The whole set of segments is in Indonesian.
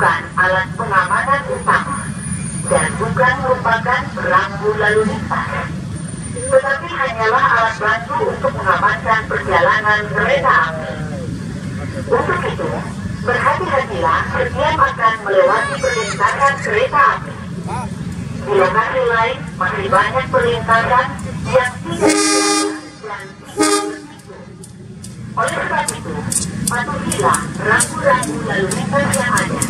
bukan alat pengamanan utama dan bukan merupakan rambu lalu lintas, tetapi hanyalah alat bantu untuk mengamankan perjalanan kereta api. Untuk itu, berhati-hatilah setiap akan melewati perlintasan kereta api. Di lokasi lain masih banyak perlintasan yang tidak dan tidak begitu. Oleh sebab itu, patuhilah rambu-rambu lalu lintas yang ada.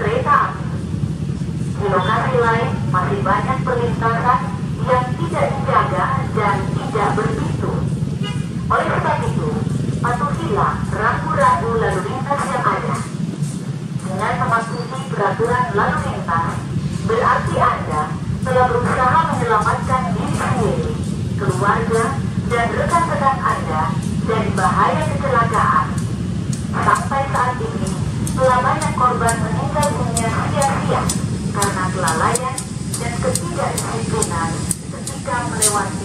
lokasi lain masih banyak perlintasan yang tidak dijaga dan tidak berpintu. Oleh sebab itu, patuhilah rambu-rambu lalu lintas yang ada. Dengan mematuhi peraturan lalu lintas, berarti Anda telah berusaha menyelamatkan diri sendiri, keluarga, dan rekan-rekan Anda dari bahaya kecelakaan. Sampai saat ini, telah banyak korban meninggal dunia sia-sia kelalaian dan ketidakdisiplinan ketika melewati